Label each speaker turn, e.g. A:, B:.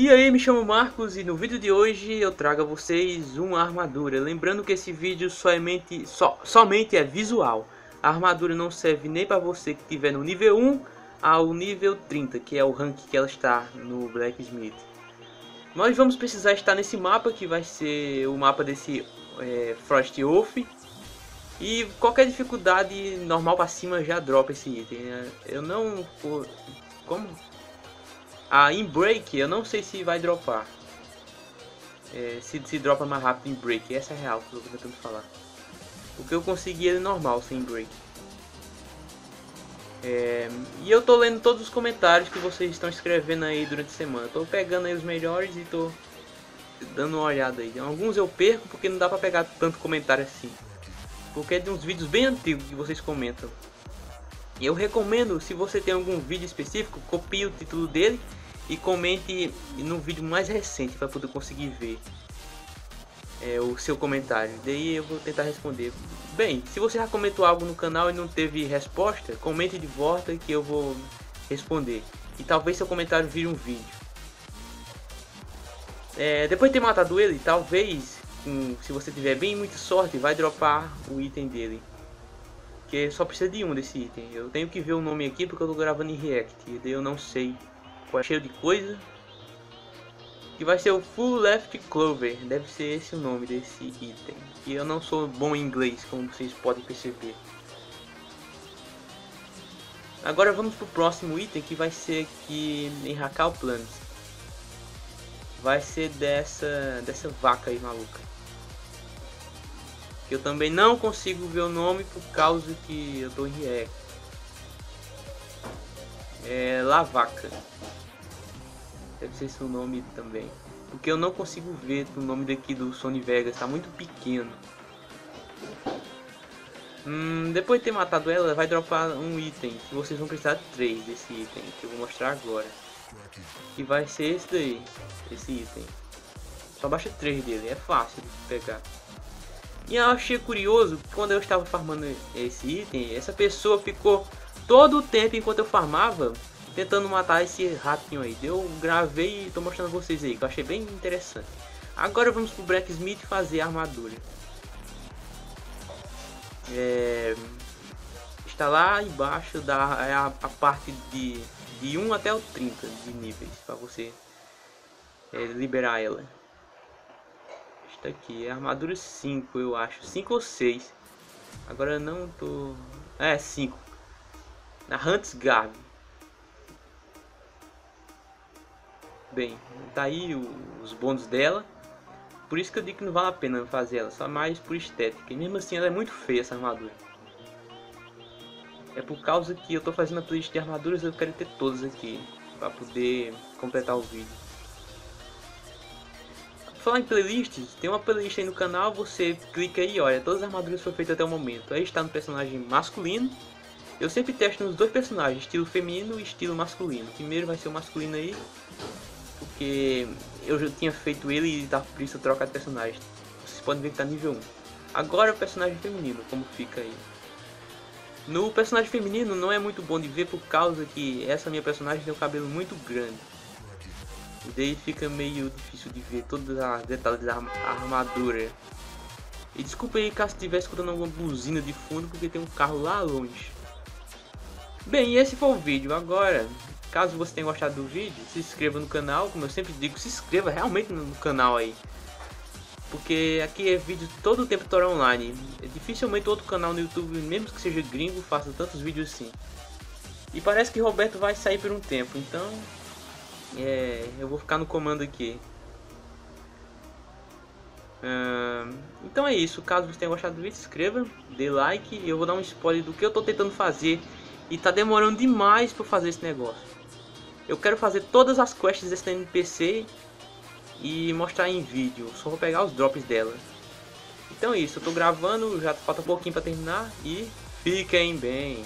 A: E aí, me chamo Marcos e no vídeo de hoje eu trago a vocês uma armadura. Lembrando que esse vídeo somente, so, somente é visual. A armadura não serve nem para você que estiver no nível 1 ao nível 30, que é o rank que ela está no Blacksmith. Nós vamos precisar estar nesse mapa, que vai ser o mapa desse é, Frost Wolf. E qualquer dificuldade normal para cima já dropa esse item. Né? Eu não... Como a em break eu não sei se vai dropar. É, se, se dropa mais rápido em break, essa é a real que eu tô tentando falar. Porque eu consegui ele normal, sem break. É, e eu tô lendo todos os comentários que vocês estão escrevendo aí durante a semana. Tô pegando aí os melhores e tô dando uma olhada aí. Alguns eu perco porque não dá pra pegar tanto comentário assim. Porque é de uns vídeos bem antigos que vocês comentam. E eu recomendo, se você tem algum vídeo específico, copie o título dele e comente no vídeo mais recente para poder conseguir ver é, o seu comentário. Daí eu vou tentar responder. Bem, se você já comentou algo no canal e não teve resposta, comente de volta que eu vou responder. E talvez seu comentário vire um vídeo. É, depois de ter matado ele, talvez, se você tiver bem muita sorte, vai dropar o item dele. Porque só precisa de um desse item. Eu tenho que ver o nome aqui porque eu tô gravando em React. E eu não sei é cheio de coisa. Que vai ser o Full Left Clover. Deve ser esse o nome desse item. E eu não sou bom em inglês, como vocês podem perceber. Agora vamos pro próximo item que vai ser aqui em Hakao Plains. Vai ser dessa, dessa vaca aí maluca que eu também não consigo ver o nome por causa que eu tô em react. É Lavaca. Deve ser o nome também. Porque eu não consigo ver o nome daqui do Sony Vegas, tá muito pequeno. Hum, depois de ter matado ela, vai dropar um item. Que vocês vão precisar de três desse item, que eu vou mostrar agora. Que vai ser esse daí, esse item. Só baixa três dele, é fácil de pegar. E eu achei curioso quando eu estava farmando esse item, essa pessoa ficou todo o tempo enquanto eu farmava tentando matar esse ratinho aí. Eu gravei e estou mostrando a vocês aí, que eu achei bem interessante. Agora vamos pro Blacksmith fazer a armadura. É, está lá embaixo da é a, a, parte de, de 1 até o 30 de níveis para você é, liberar ela. Está aqui, é armadura 5, eu acho. 5 ou 6. Agora não tô... É, 5. Na Hunts Garb. Bem, tá aí o, os bônus dela. Por isso que eu digo que não vale a pena fazer ela, só mais por estética. E mesmo assim ela é muito feia essa armadura. É por causa que eu tô fazendo a playlist de armaduras, eu quero ter todas aqui. Pra poder completar o vídeo falar em playlists, tem uma playlist aí no canal, você clica aí, olha, todas as armaduras foram feitas até o momento. Aí está no personagem masculino. Eu sempre testo nos dois personagens, estilo feminino e estilo masculino. Primeiro vai ser o masculino aí, porque eu já tinha feito ele e tá por isso trocar de personagem. Vocês podem ver que tá nível 1. Agora o personagem feminino, como fica aí. No personagem feminino não é muito bom de ver por causa que essa minha personagem tem um cabelo muito grande. E daí fica meio difícil de ver todos os detalhes da armadura. E desculpa aí caso estiver escutando alguma buzina de fundo, porque tem um carro lá longe. Bem, esse foi o vídeo. Agora, caso você tenha gostado do vídeo, se inscreva no canal. Como eu sempre digo, se inscreva realmente no canal aí. Porque aqui é vídeo todo o tempo tutorial online. É dificilmente outro canal no YouTube, mesmo que seja gringo, faça tantos vídeos assim. E parece que Roberto vai sair por um tempo, então é, eu vou ficar no comando aqui. então é isso, caso você tenha gostado do vídeo, se inscreva, dê like e eu vou dar um spoiler do que eu tô tentando fazer e tá demorando demais para fazer esse negócio. Eu quero fazer todas as quests desse NPC e mostrar em vídeo, só vou pegar os drops dela. Então é isso, eu tô gravando, já falta um pouquinho para terminar e fiquem bem.